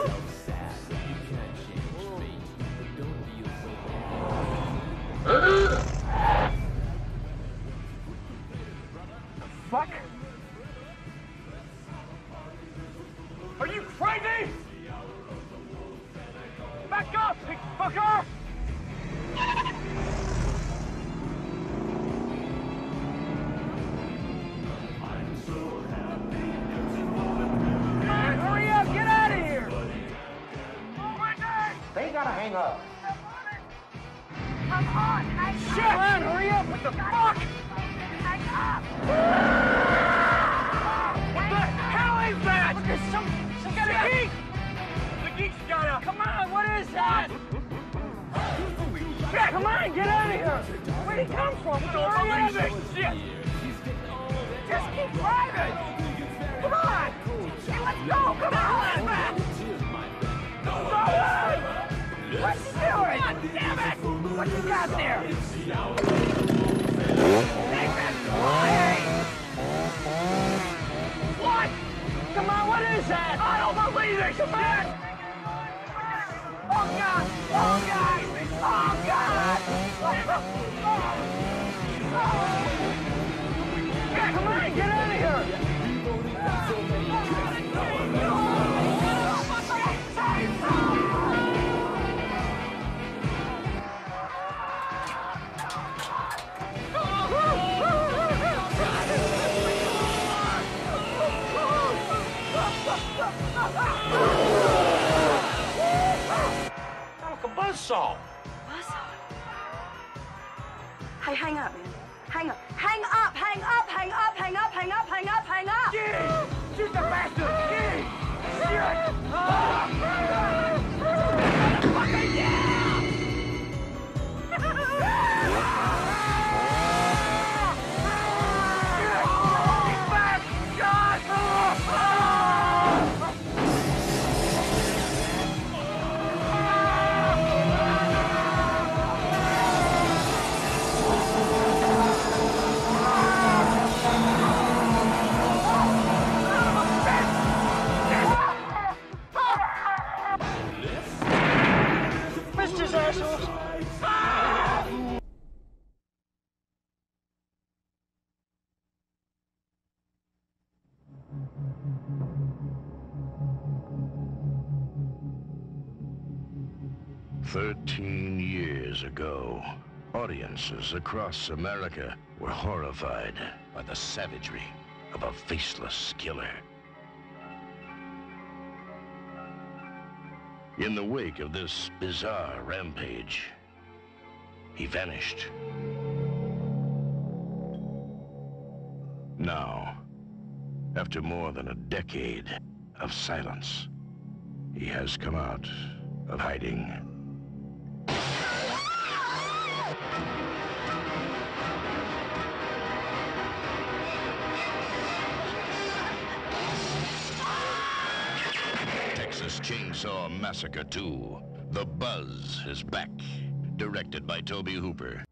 Yourself. Hang up. Come on, hang Shit! Man, hurry up! What the fuck? Hang up! What the hell is that? Look, there's some, some kind of geek! The geek's got a... Come on, what is that? Shit, come on, get out of here! Where'd he come from? Don't believe this shit! Just keep driving! God damn it! What you got there? Nathan! Hey! What? Come on, what is that? I don't believe it! Come on! Oh God! Oh God! A buzzsaw. Hey, hang up, man. Hang up. Hang up, hang up, hang Thirteen years ago, audiences across America were horrified by the savagery of a faceless killer. In the wake of this bizarre rampage, he vanished. Now, after more than a decade of silence, he has come out of hiding. Texas Chainsaw Massacre 2. The Buzz is back. Directed by Tobe Hooper.